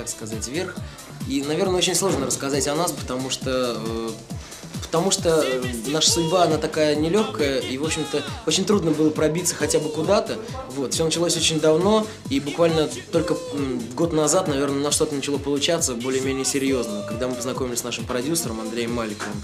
так сказать, вверх». И, наверное, очень сложно рассказать о нас, потому что... э, Потому что э, наша судьба, она такая нелегкая, и, в общем-то, очень трудно было пробиться хотя бы куда-то. Вот, все началось очень давно, и буквально только год назад, наверное, у нас что-то начало получаться более-менее серьезно, когда мы познакомились с нашим продюсером Андреем Маликовым.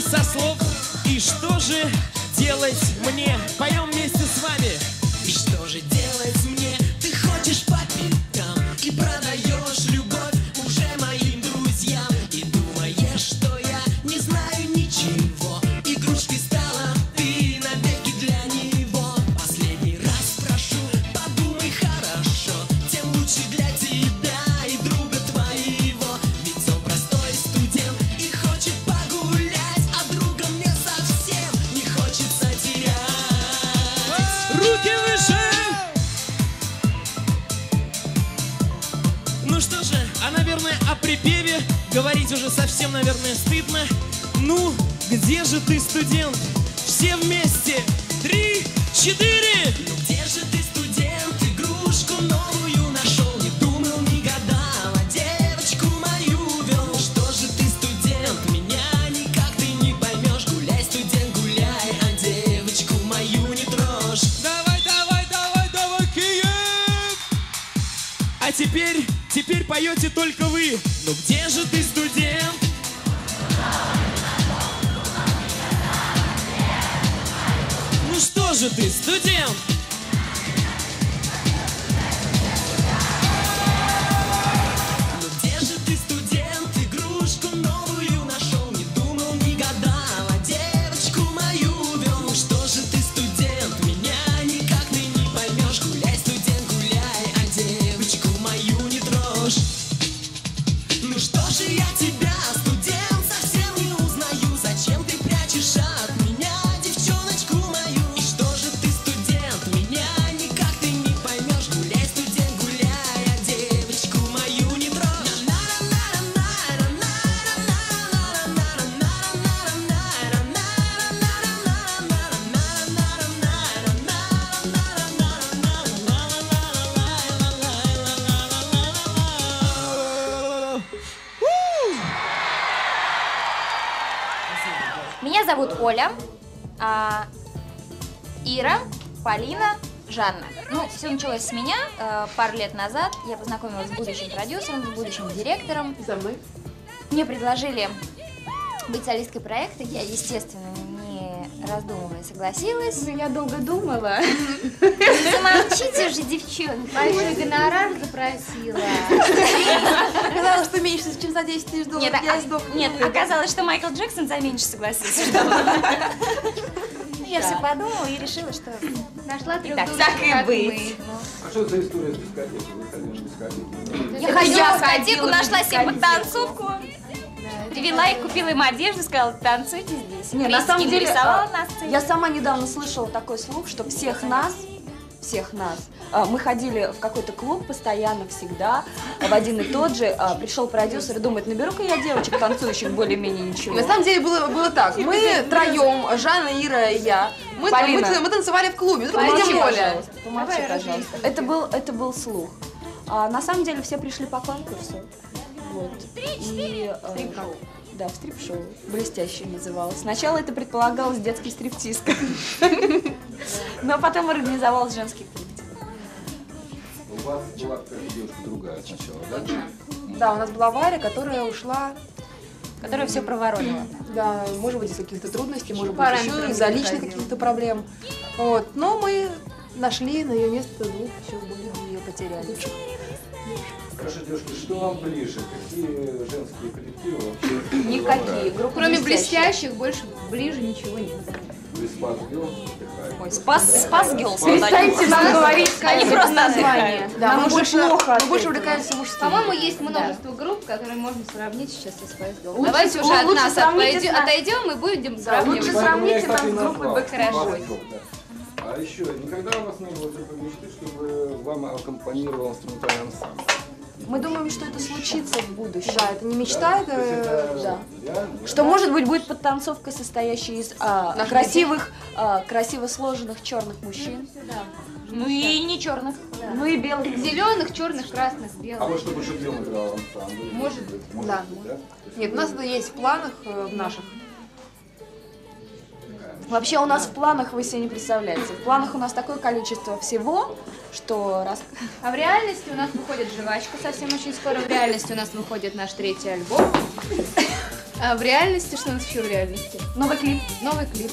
Со слов И что же делать мне? Поем вместе с вами ты, все началось с меня э, пару лет назад. Я познакомилась с будущим продюсером, с будущим директором. За мной. Мне предложили быть солисткой проекта. Я, естественно, не раздумывая согласилась. Ну, я долго думала. Замолчите же, девчонки. Большой гонорар запросила. Казалось, что меньше, чем за 10 тысяч долларов. А- нет, оказалось, что Майкл Джексон за меньше согласился. Ну, Я все подумала и решила, что Нашла так, друзей, так и быть. А что за история с дискотекой? Вы ходили в дискотеку? Я ходила в дискотеку, нашла себе танцовку. Привела их, купила им одежду, сказала, танцуйте здесь. Не, на самом деле, а, на сцене. я сама недавно слышала такой слух, что всех нас, всех нас, а, мы ходили в какой-то клуб постоянно, всегда, в один и тот же, а, пришел продюсер и думает, наберу-ка я девочек танцующих более-менее ничего. На самом деле было, было так. Мы троем, Жанна, Ира и я, мы, мы, Полина. мы танцевали в клубе. Вдруг Помолчи, пожалуйста, помолчи, пожалуйста. Это был, это был слух. А, на самом деле все пришли по конкурсу. Вот. И, э, Да, в стрип-шоу. Блестяще называлось. Сначала это предполагалось детский стриптиз. Но потом организовался женский коллектив. У вас была какая-то девушка другая сначала, да? Да, у нас была Варя, которая ушла которая все проворонила. Да, может быть, из каких-то трудностей, может быть, еще из-за личных каких-то проблем. Вот. Но мы нашли на ее место двух еще более ее потеряли. Хорошо, девушки, что вам ближе? Какие женские коллективы вообще? Никакие. Группа Кроме блестящих. блестящих, больше ближе ничего нет. Спас Гелс, Ой, спас, спас Гилс. Перестаньте нам говорить Они просто названия. Да, Нам мы больше, плохо мы больше увлекаемся мужским. По-моему, есть множество групп, которые можно сравнить сейчас со Spice Girls. Лучше- Давайте уже от лучше нас отойдем, отойдем и будем лучше сравнивать. сравните нас с группой Гелс, да. А еще, никогда у вас не было такой мечты, чтобы вам аккомпанировал инструментальный ансамбль? Мы думаем, что это случится в будущем. Да, это не мечта, есть это... да. Что может быть будет подтанцовка, состоящая из а, красивых, а, красиво сложенных черных мужчин, Ну и не черных. ну и белых. Зеленых, черных, красных, А белых. вот чтобы Шубил играл ансамбль? Может быть. Может Да. да? Нет, у нас это есть в планах э, в наших. Вообще у нас в планах вы себе не представляете. В планах у нас такое количество всего, что раз... А в реальности у нас выходит жвачка совсем очень скоро. В реальности у нас выходит наш третий альбом. А в реальности, что у нас еще в реальности? Новый клип. Новый клип.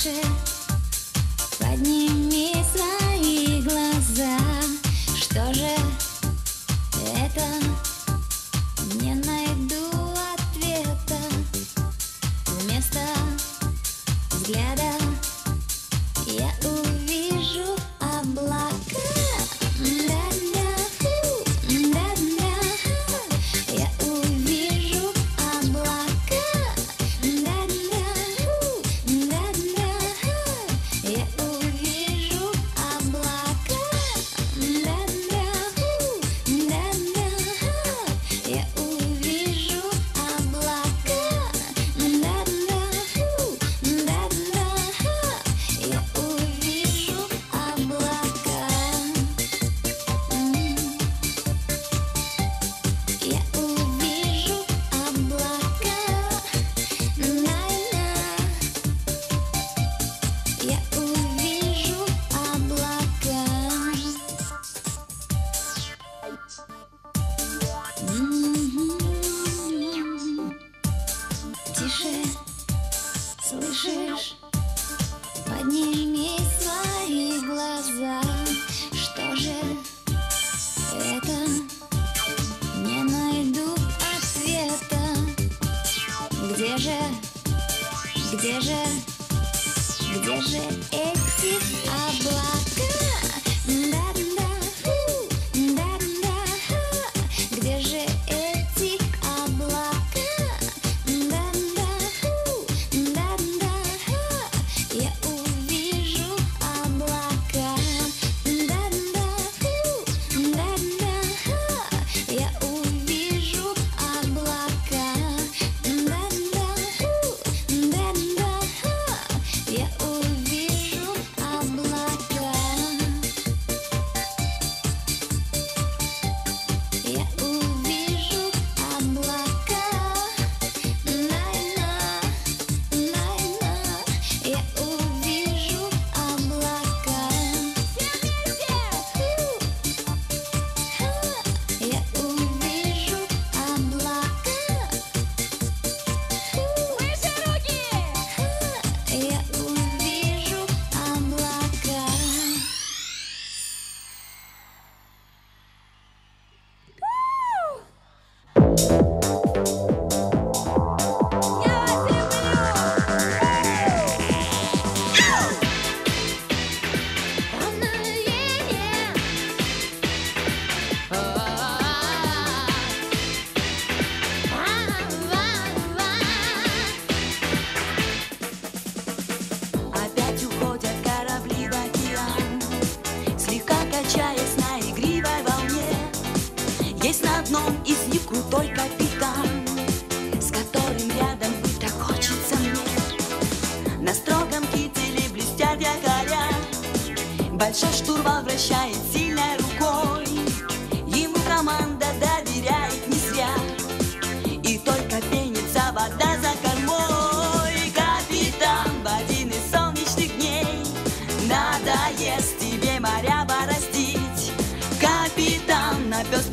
Выше. Подними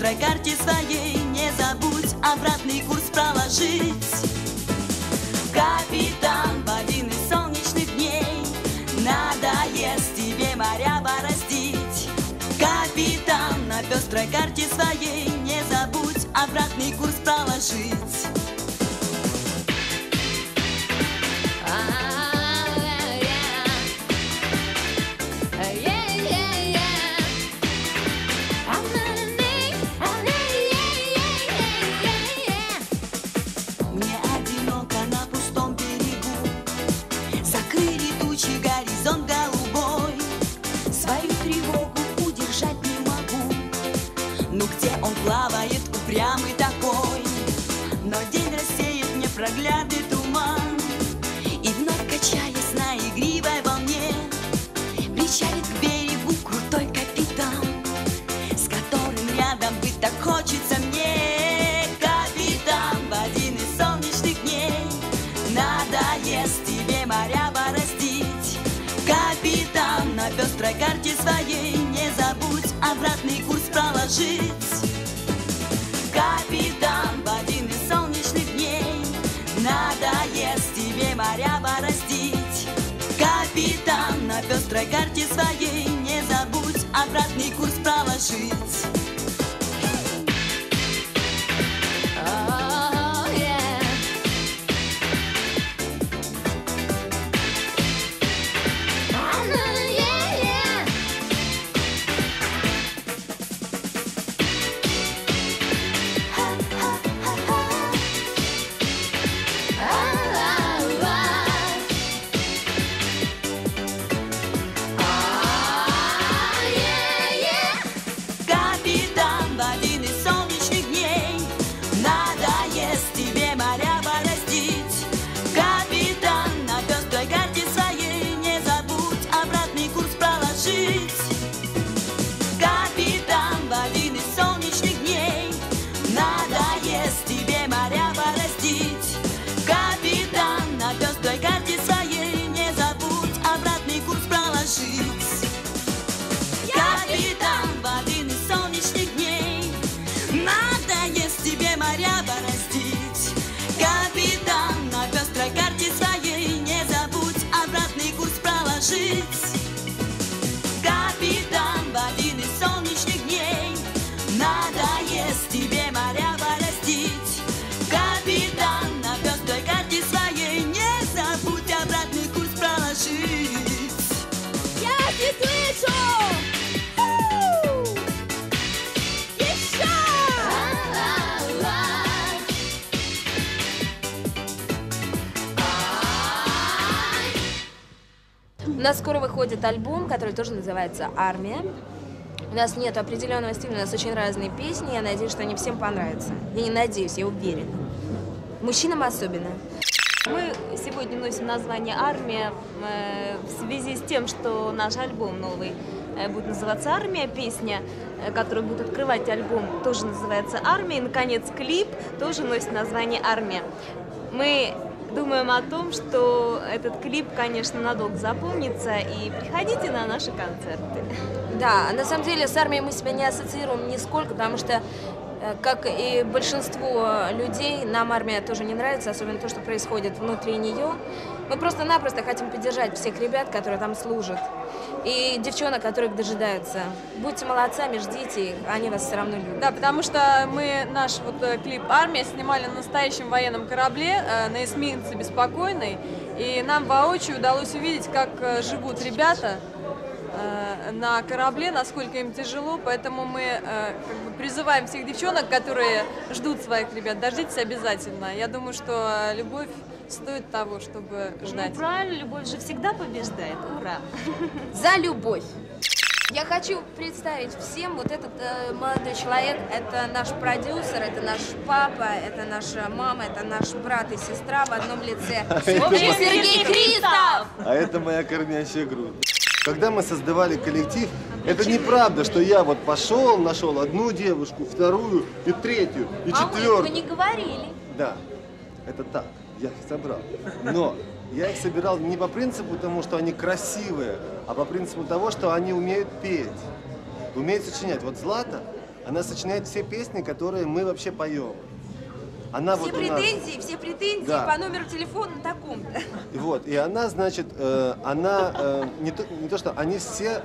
пестрой карте своей Не забудь обратный курс проложить. Капитан в один из солнечных дней Надоест тебе моря бороздить. Капитан на пестрой карте своей Не забудь обратный курс проложить пестрой карте своей. Не забудь обратный курс проложить который тоже называется «Армия». У нас нет определенного стиля, у нас очень разные песни. Я надеюсь, что они всем понравятся. Я не надеюсь, я уверена. Мужчинам особенно. Мы сегодня носим название «Армия» э, в связи с тем, что наш альбом новый э, будет называться «Армия». Песня, э, которая будет открывать альбом, тоже называется «Армия». И, наконец, клип тоже носит название «Армия». Мы думаем о том, что этот клип, конечно, надолго запомнится, и приходите на наши концерты. Да, на самом деле с армией мы себя не ассоциируем нисколько, потому что Э, Как и большинство людей, нам армия тоже не нравится, особенно то, что происходит внутри нее. Мы просто-напросто хотим поддержать всех ребят, которые там служат, и девчонок, которых дожидаются. Будьте молодцами, ждите их, они вас все равно любят. Да, потому что мы наш вот э, клип «Армия» снимали на настоящем военном корабле, э, на эсминце «Беспокойный», и нам воочию удалось увидеть, как э, живут ребята на корабле, насколько им тяжело, поэтому мы как бы призываем всех девчонок, которые ждут своих ребят, дождитесь обязательно. Я думаю, что любовь стоит того, чтобы ждать. Ну, правильно, любовь же всегда побеждает. Ура! За любовь! Я хочу представить всем вот этот э, молодой человек. Это наш продюсер, это наш папа, это наша мама, это наш брат и сестра в одном лице. Сергей Христов! А это моя кормящая грудь. Когда мы создавали коллектив, это неправда, что я вот пошел, нашел одну девушку, вторую и третью, и А мы этого четвертую. не говорили. Да, это так, я их собрал. Но я их собирал не по принципу тому, что они красивые, а по принципу того, что они умеют петь, умеют сочинять. Вот Злата, она сочиняет все песни, которые мы вообще поем. Она Все вот у нас... претензии, все претензии Да. по номеру телефона таком-то. И Вот, и она, значит, э, она, э, не, то, не то что, они все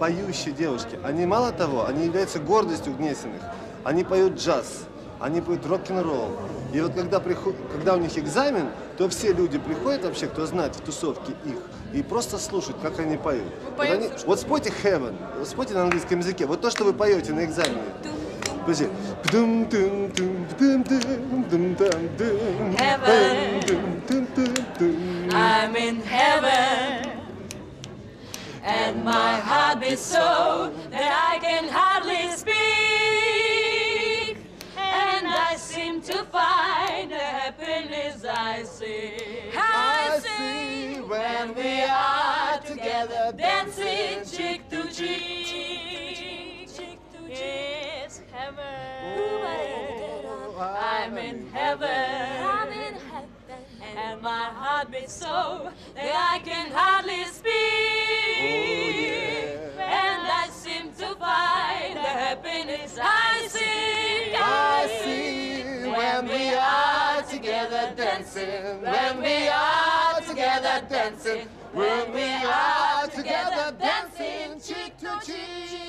поющие девушки. Они, мало того, они являются гордостью Гнесиных. Они поют джаз, они поют рок-н-ролл. И вот когда, приход, когда у них экзамен, то все люди приходят вообще, кто знает в тусовке их, и просто слушают, как они поют. Вот, они- вот спойте Heaven, вот спойте на английском языке, вот то, что вы поете на экзамене. Подожди. Heaven. I'm in heaven, and my heart beats so that I can hardly happiness I see. I see when we are together, dancing cheek to cheek. Cheek to cheek. It's oh, heaven. I'm in heaven. I'm in heaven. And my heart beats so that I can hardly speak. Oh, and I seem to find the happiness I see. I see when we are together dancing, when we are together dancing, when we are together dancing. Cheek to cheek.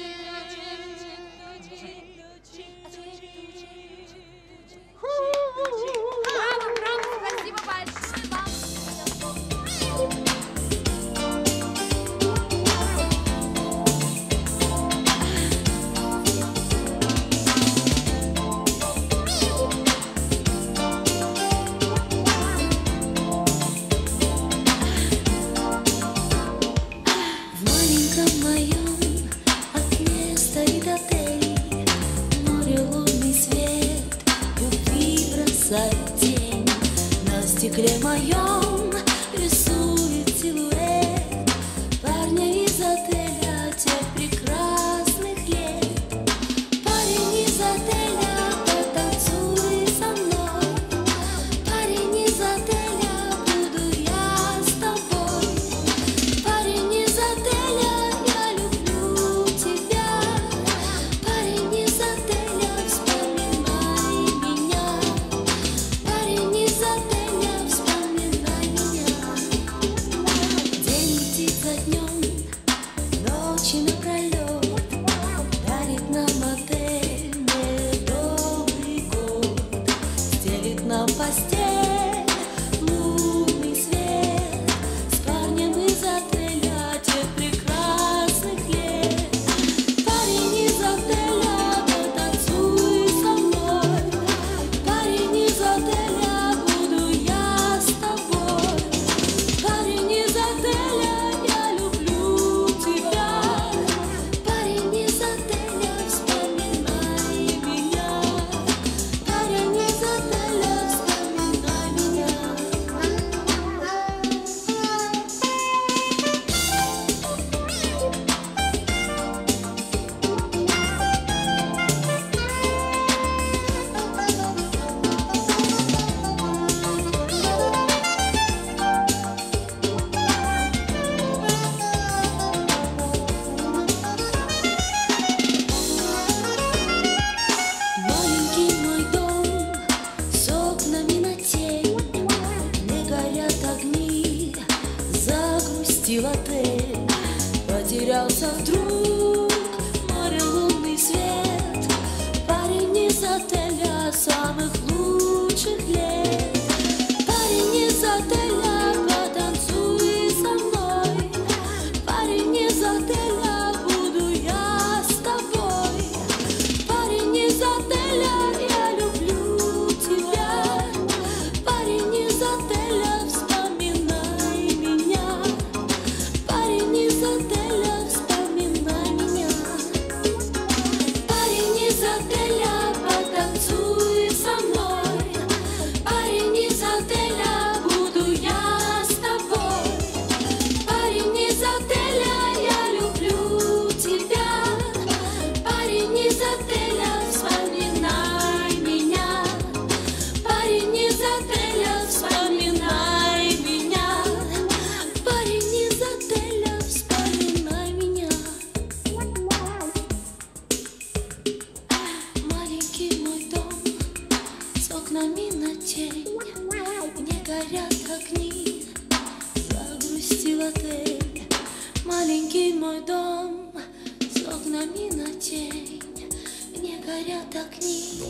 Горят огни,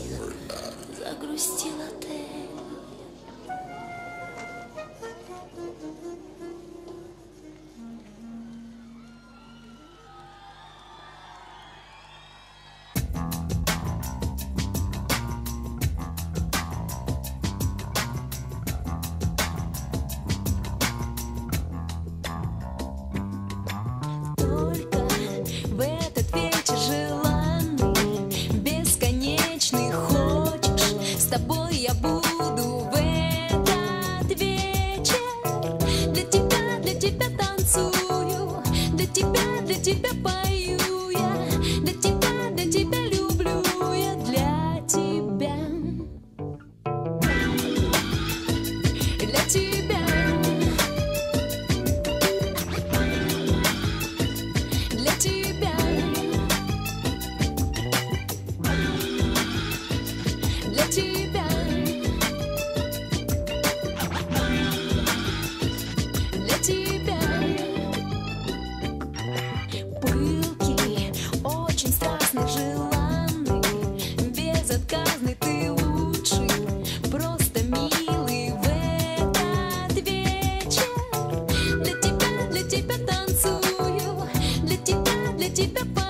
загрустил отель тебя, для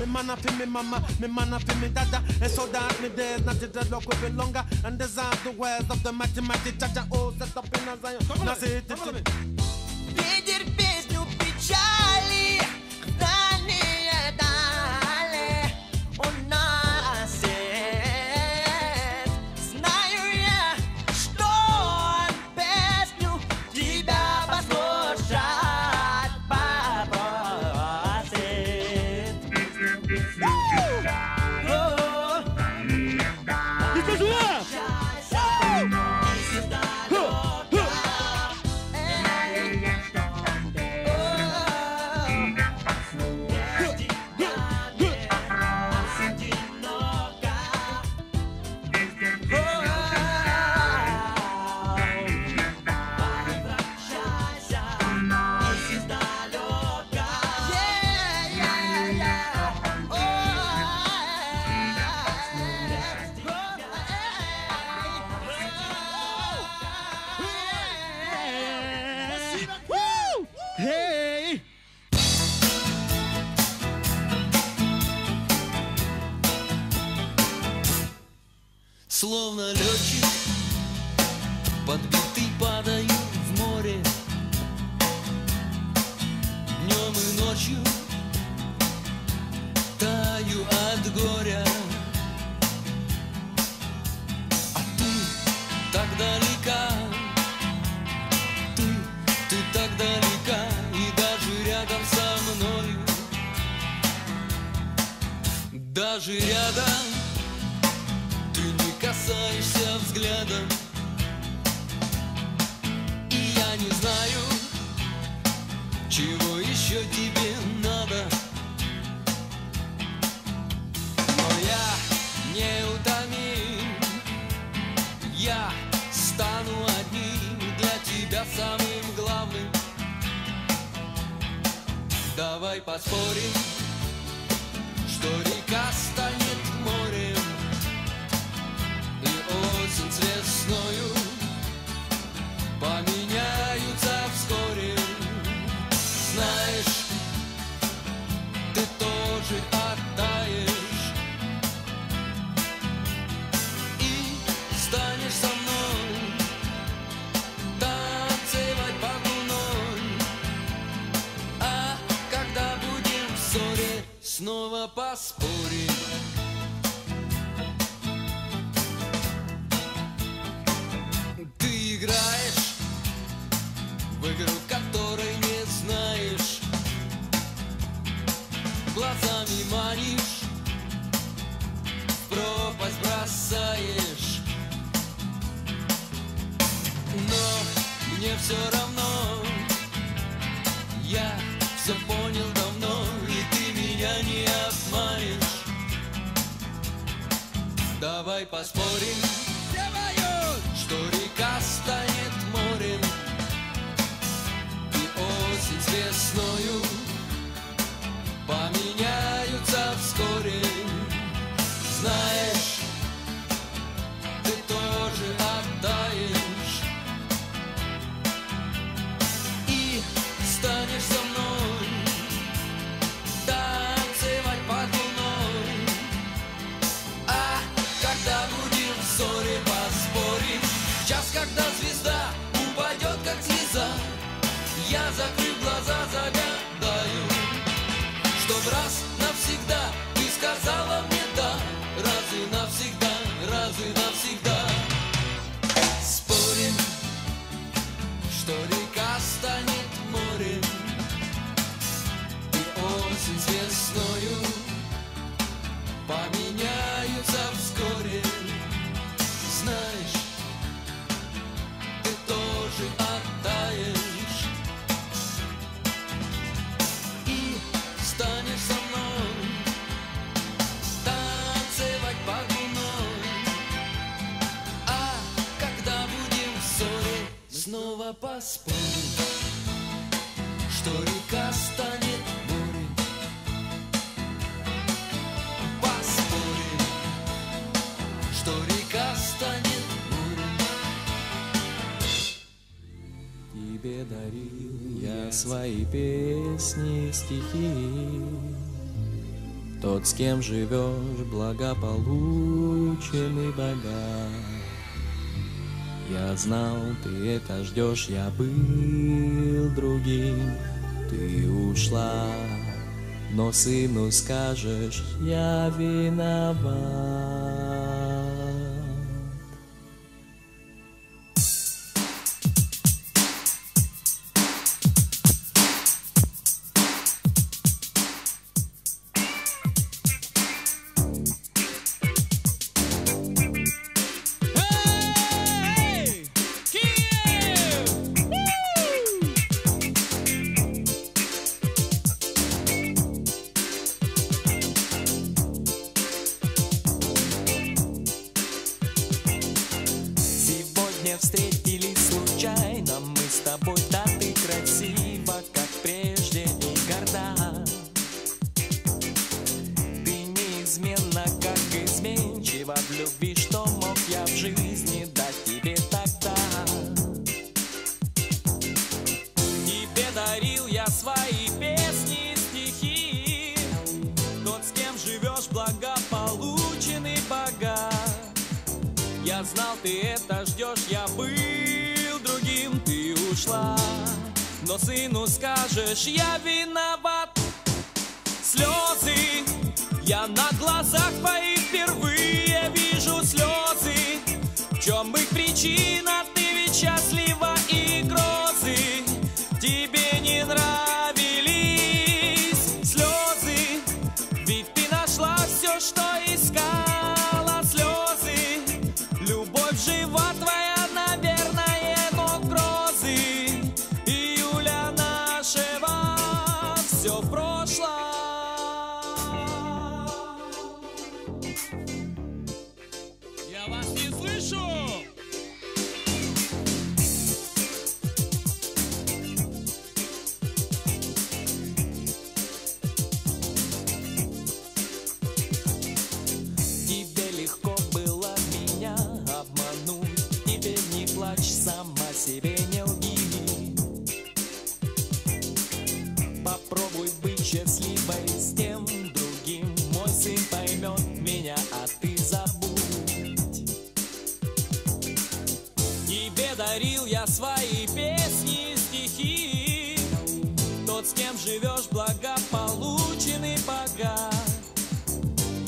Me man up in me mama, me man up in me dada. And so that me days, not to dreadlock will be longer. And deserve the words of the mighty, mighty cha-cha. Oh, снова поспорить. свои песни, стихи. Тот, с кем живешь, благополучен и богат. Я знал, ты это ждешь, я был другим, ты ушла. Но сыну скажешь, я виноват. но сыну скажешь, я виноват. Слезы я на глазах твоих впервые вижу слезы. В чем их причина, ты ведь счастлив.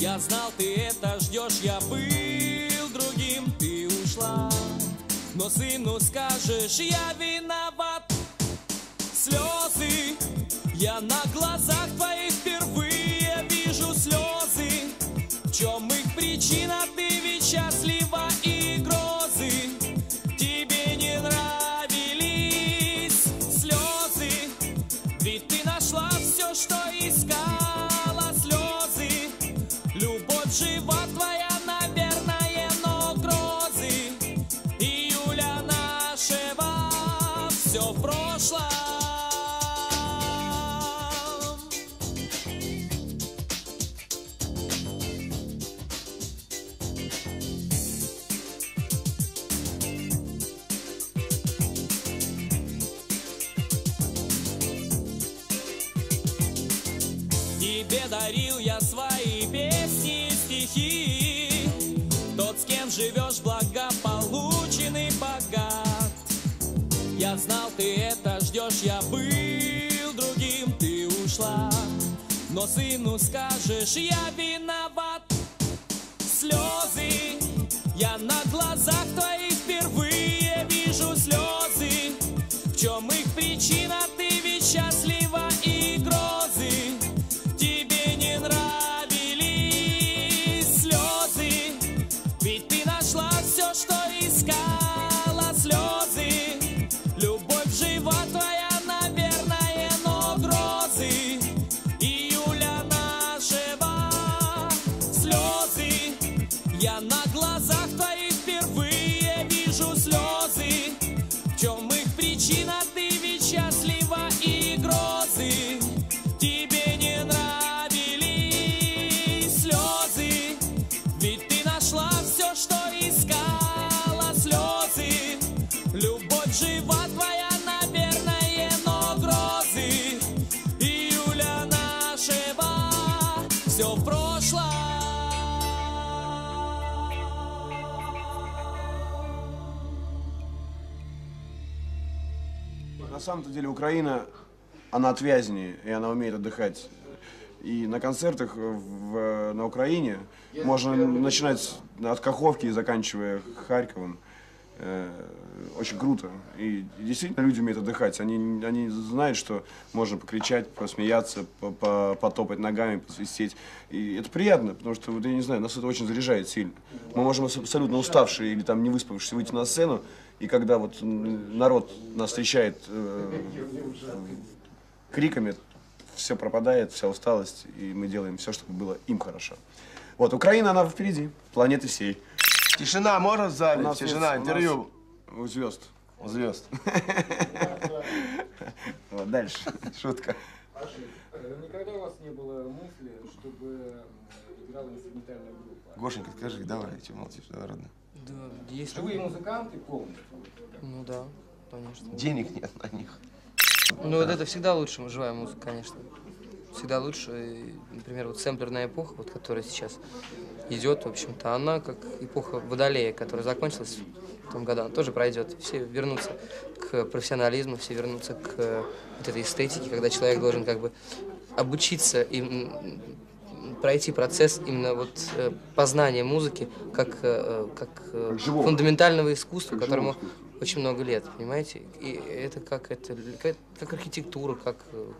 Я знал, ты это ждешь, я был другим, ты ушла Но сыну скажешь, я виноват. Слезы, я на глазах твоих впервые вижу слезы. В чем их причина, ты ведь счастлива и песни и стихи. Тот, с кем живешь, благополучен и богат. Я знал, ты это ждешь, я был другим, ты ушла. Но сыну скажешь, я виноват. Слезы, я на глазах твоих впервые вижу слезы. В чем их причина, ты ведь счастлива и грозы самом-то деле Украина, она отвязнее, и она умеет отдыхать. И на концертах в, на Украине можно начинать от Каховки и заканчивая Харьковом. Э, очень круто. И действительно люди умеют отдыхать. Они, они знают, что можно покричать, посмеяться, по- по- потопать ногами, посвистеть. И это приятно, потому что, вот, я не знаю, нас это очень заряжает сильно. Мы можем абс- абсолютно уставшие или там не выспавшиеся выйти на сцену, и когда вот народ нас встречает э, криками, все пропадает, вся усталость, и мы делаем все, чтобы было им хорошо. Вот, Украина, она впереди, планеты всей. Тишина, можно в зале? У нас Тишина, у интервью. нас У звезд. У звезд. Вот, дальше. Шутка. Э, Никогда у вас не было мысли, чтобы играла инструментальная группа? Гошенька, скажи, давай, что молчишь, давай, родной. Да, если... Живые музыканты полностью. Ну да, конечно. Денег нет на них. Ну вот это всегда лучше, живая музыка, конечно. Всегда лучше. Например, вот сэмплерная эпоха, вот, которая сейчас идет, в общем-то, она как эпоха Водолея, которая закончилась в том году, она тоже пройдет. Все вернутся к профессионализму, все вернутся к э, вот этой эстетике, когда человек должен как бы обучиться и пройти процесс именно вот э, познания музыки как, э, как, э, живого. фундаментального искусства, Как которому живого очень много лет, понимаете? И это как это как, как архитектура, как э,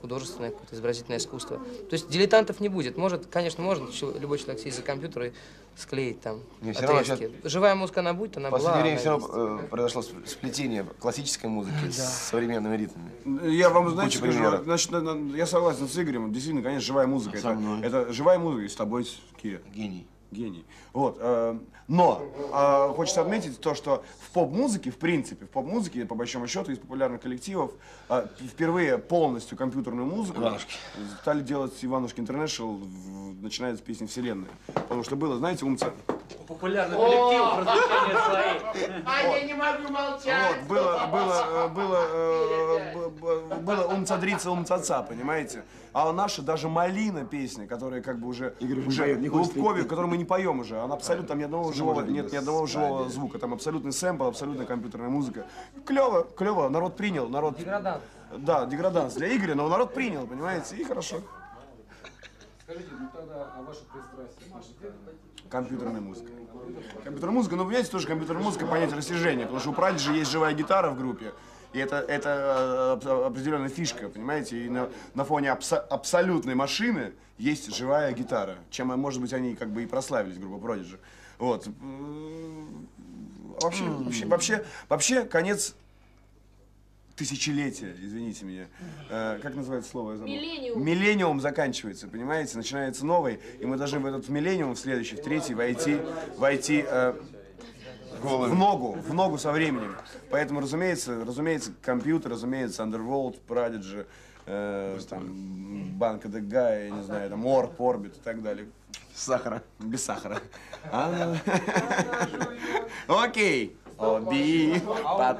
художественное какое-то изобразительное искусство. То есть дилетантов не будет. Может, конечно, может чел- любой человек сесть за компьютер и склеить там Не, всё равно отрезки. Живая музыка она будет, она В была. последнее время все есть. равно э, произошло сп- сплетение классической музыки с современными ритмами. Я вам, Куча знаете, скажу, значит, на- на- я согласен с Игорем, действительно, конечно, живая музыка. Со Это, это живая музыка, и с тобой, Киря. Гений. Гений. Вот. э, но э, хочется отметить то, что в поп-музыке, в принципе, в поп-музыке, по большому счету, из популярных коллективов, э, впервые полностью компьютерную музыку Иванушки. стали делать Иванушки Интернешнл, начиная с песни «Вселенная». Потому что было, знаете, умца, Популярный коллектив, развлечения свои. А я не могу молчать. Вот, было, было, э, было, э, б- б- было умцадрица, умцаца, понимаете? А наша даже малина песня, которая как бы уже, уже поет, не Лубкови, петь. которую мы не поем уже, она абсолютно, там ни одного Сам живого, нет ни одного живого звука, там абсолютный сэмпл, абсолютно компьютерная музыка. Клево, клево, народ принял, народ... Деграданс. Да, деграданс для Игоря, но народ принял, понимаете, и хорошо. Скажите, ну тогда а ваше пристрастие музыкальное? Компьютерная музыка. Компьютерная музыка, ну, понимаете, тоже компьютерная музыка понятие растяжения, потому что у Прадиджи есть живая гитара в группе, и это, это э, определенная фишка, понимаете, и на, на фоне абсо- абсолютной машины есть живая гитара, чем, э, может быть, они как бы и прославились, группа Prodigy. Вот. Вообще, вообще, вообще, вообще, конец тысячелетия, извините меня. Э, как называется слово? Я забыл. Миллениум. Миллениум заканчивается, понимаете? Начинается новый, и мы должны в этот миллениум, в следующий, в третий войти, войти э, в ногу, в ногу со временем. Поэтому, разумеется, разумеется, компьютер, разумеется, Underworld, Prodigy, э, там, Банка Дега, я не знаю, там, Орб, Орбит и так далее. Сахара. Без сахара. А? Окей. Оби. Вам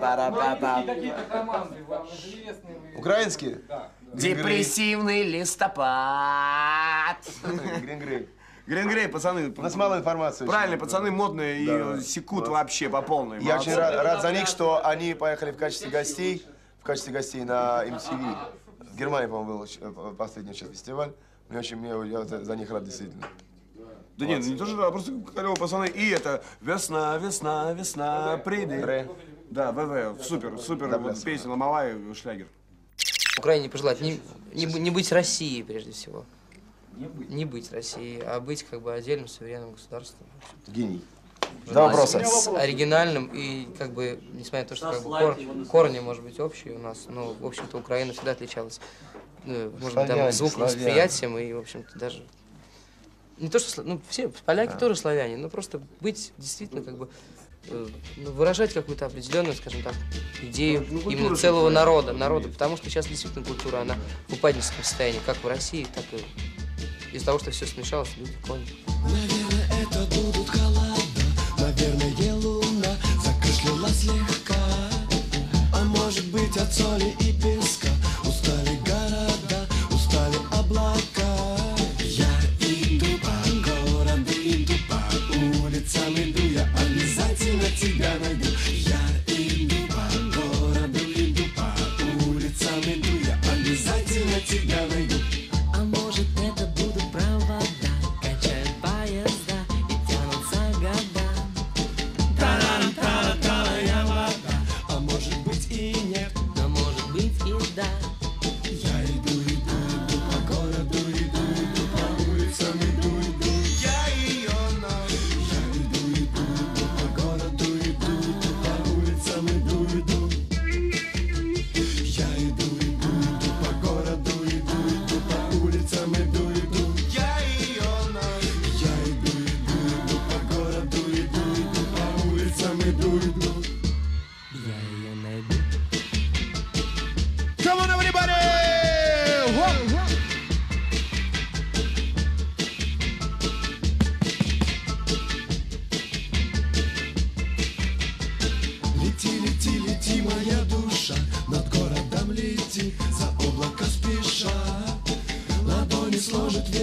известны? вы- Украинские? Да. Депрессивный листопад. Грингрей. Грингрей, пацаны. У нас мало информации. Правильно, пацаны модные Да. и секут вообще по полной. Я Молодцы. очень рад, рад за них, что они поехали в качестве гостей, в качестве гостей на MTV. В Германии, по-моему, был э, последний сейчас фестиваль. Мне очень, мне, я за них рад действительно. Да нет, не то, что, а просто клево, пацаны. И это весна, весна, весна, приди. Да, ВВ, супер, супер, вот песня ломовая, шлягер. Украине пожелать не, не, не быть Россией прежде всего. Не быть. Не быть Россией, а быть как бы отдельным суверенным государством. Гений. Два вопроса. С оригинальным и как бы, несмотря на то, что как бы, кор- корни, может быть, общие у нас, но, в общем-то, Украина всегда отличалась, ну, может быть, там, звуковосприятием и, в общем-то, даже... Не то, что... Ну, все, поляки тоже славяне, но просто быть действительно как бы э, ну, выражать какую-то определенную, скажем так, идею Ну, именно целого народа, народа, потому что сейчас действительно культура, она в упадническом состоянии, как в России, так и из-за того, что все смешалось, люди, кони. Наверное, это будут холода Наверное, луна закашляла слегка. А может быть от соли и песка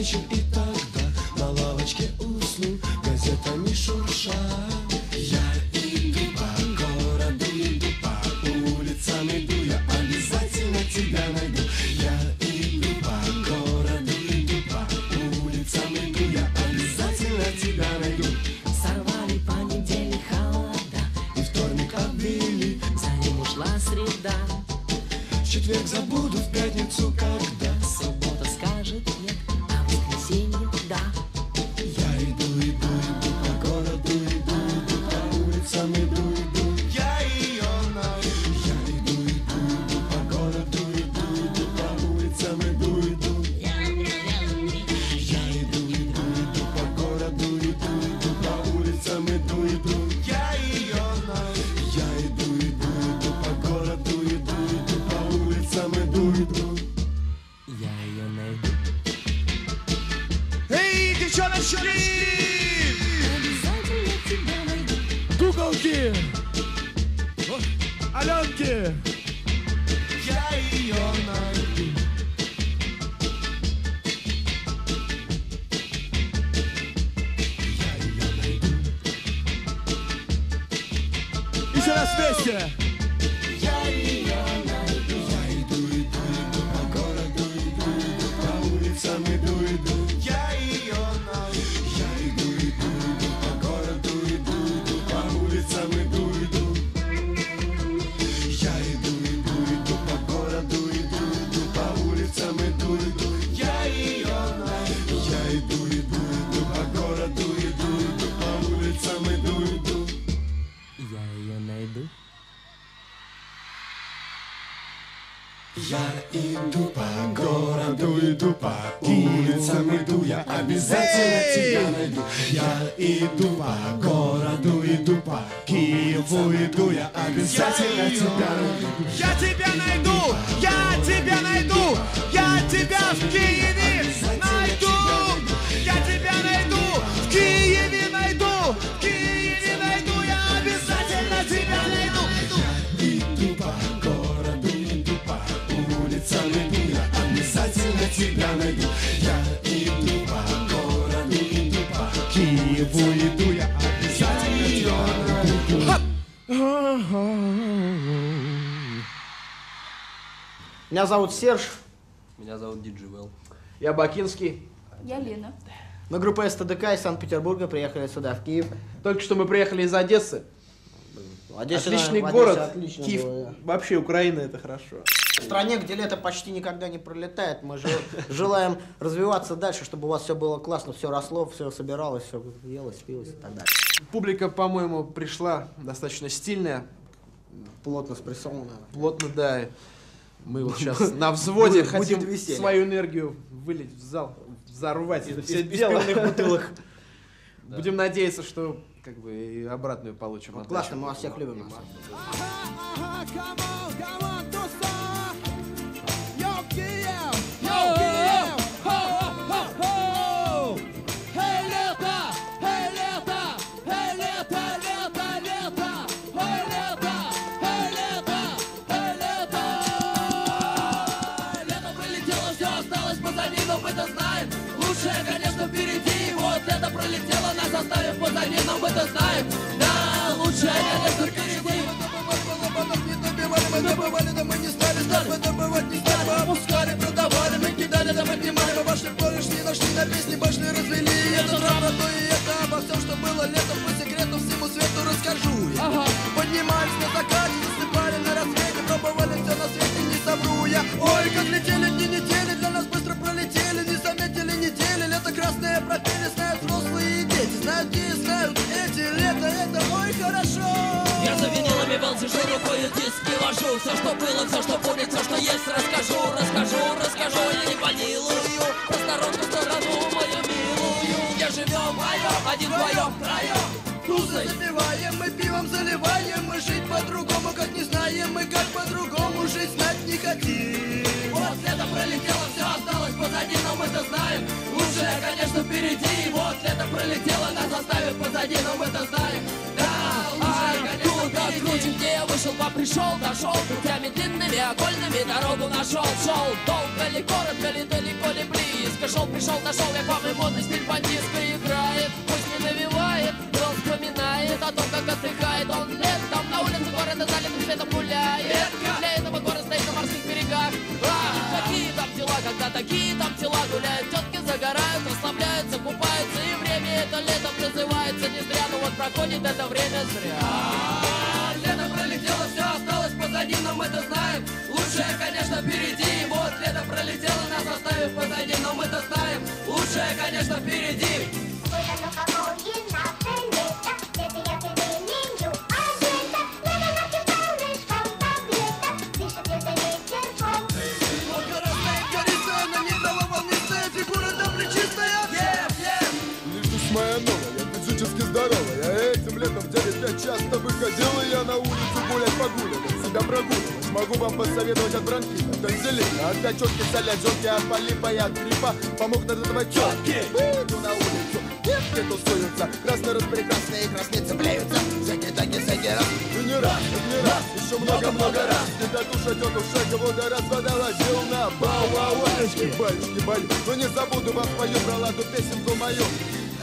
вечер и тогда на лавочке усну, газетами шурша. Я иду по городу, иду по улицам, иду, я обязательно тебя найду. Я иду по городу, иду по улицам, иду, я обязательно тебя найду. Сорвали понедельник холода, и вторник обвели, за ним ушла среда. В четверг забуду, Я иду по городу, иду по улицам, иду, я обязательно тебя найду. Я иду по городу, иду по Киеву, иду, я обязательно тебя найду. Я тебя найду! Я тебя найду! Я тебя в Киеве тебя найду. Я иду по городу, иду по Киеву, иду, я обязательно тебя найду. Меня зовут Серж. Меня зовут Диджи Вэл. Я Бакинский. Я Лена. Мы группа СТДК из Санкт-Петербурга приехали сюда, в Киев. Только что мы приехали из Одессы. Одесса, Отличный в Одессе город. отлично Киев. было, да. Вообще Украина это хорошо. В стране, где лето почти никогда не пролетает, мы же желаем развиваться дальше, чтобы у вас все было классно, все росло, все собиралось, все елось, пилось и так далее. Публика, по-моему, пришла достаточно стильная. Плотно спрессованная. Плотно, да. Мы вот сейчас на взводе хотим свою энергию вылить в зал, взорвать это все дело. пивных бутылок. Будем надеяться, что как бы и обратную получим. Классно, мы вас всех любим. Лето пролетело, нас оставив позади, но мы-то знаем. Да, лучшее, конечно, впереди Мы добывали, да мы не стали Стали мы добывать не стали Мы опускали, продавали, мы кидали, да поднимали сижу рукой диски вожу Все, что было, все, что будет, все, что есть Расскажу, расскажу, расскажу. Я не помилую Постороннюю сторону мою милую. Где живем вдвоем, один вдвоем, втроем Тусы запиваем, мы пивом заливаем Мы жить по-другому, как не знаем Мы как по-другому жить знать не хотим. Вот лето пролетело, все осталось позади, но мы-то знаем Лучшее, конечно, впереди. Вот лето пролетело, нас оставит позади, но мы-то знаем по пришел, дошел Путями длинными, окольными дорогу нашел. Шел долго ли, коротко ли, далеко ли, близко? Шел, пришел, дошел, я вам и модный стиль бандитска играет. Пусть не навевает, но вспоминает о том, как отдыхает он летом. На улице города залитым светом гуляет. Для этого город стоит на морских берегах. А, Какие там дела, когда такие там тела гуляют. Тетки загорают, расслабляются, купаются. И время это летом называется не зря Но вот проходит это время зря позади, но мы-то знаем. Лучшее, конечно, впереди. Вот лето пролетело, нас оставив позади, но мы-то знаем. Лучшее, конечно, впереди. Моя новая, физически здоровая Этим летом в 9 часто выходила я на улицу гулять погуливать Прогуливать Могу вам посоветовать от бронхита, тонзиллита От качетки, соляжонки, от полипа и от гриппа. Помог от этого четки Выйду на улицу. Где тусуются. Красно распрекрасные красные цепляются Всякие такие, всякий раз. И не раз, и не раз, еще много-много раз. Тебя душа тетушек вода раз водолазил на бау-бау-баюшки, баю Но не забуду вам спою про ладу песенку мою.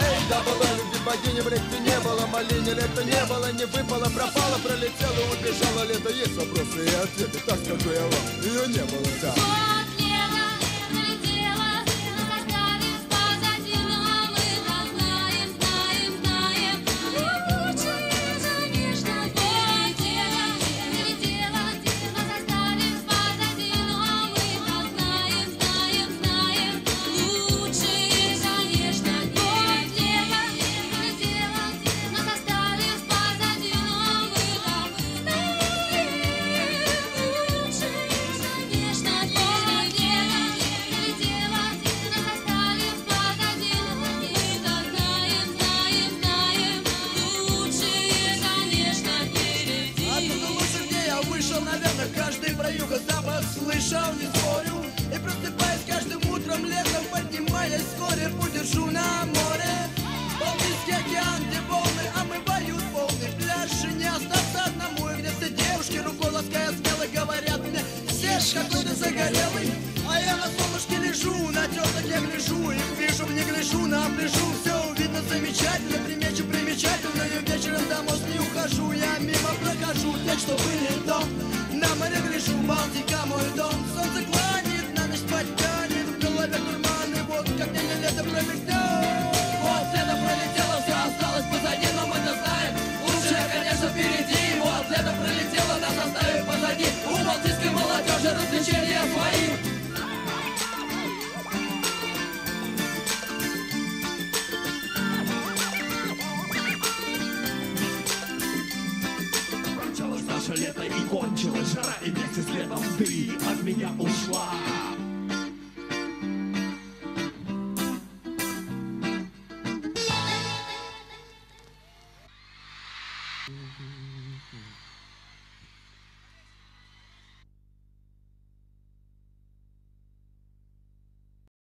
Эй, да была любви богини, в ректе не было Малине лето не было, не выпало, пропало Пролетело, убежало лето. Есть вопросы и ответы, так скажу я вам Ее не было, да